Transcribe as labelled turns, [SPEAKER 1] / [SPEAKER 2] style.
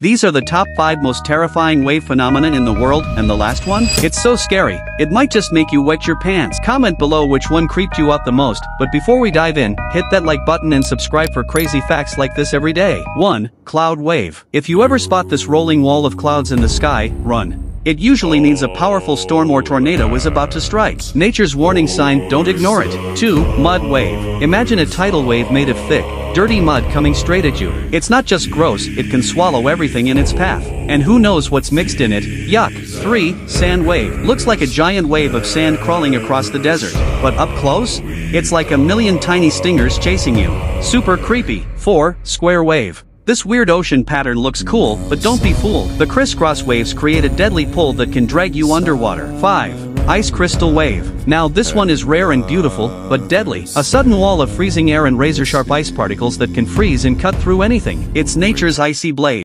[SPEAKER 1] These are the top 5 most terrifying wave phenomena in the world, and the last one? It's so scary, it might just make you wet your pants. Comment below which one creeped you out the most, but before we dive in, hit that like button and subscribe for crazy facts like this every day. 1. Cloud Wave. If you ever spot this rolling wall of clouds in the sky, run. It usually means a powerful storm or tornado is about to strike. Nature's warning sign, don't ignore it. 2. Mud wave. Imagine a tidal wave made of thick, dirty mud coming straight at you. It's not just gross, it can swallow everything in its path. And who knows what's mixed in it, yuck. 3. Sand wave. Looks like a giant wave of sand crawling across the desert. But up close? It's like a million tiny stingers chasing you. Super creepy. 4. Square wave. This weird ocean pattern looks cool, but don't be fooled. The crisscross waves create a deadly pull that can drag you underwater. 5. Ice Crystal Wave. Now this one is rare and beautiful, but deadly. A sudden wall of freezing air and razor-sharp ice particles that can freeze and cut through anything. It's nature's icy blade.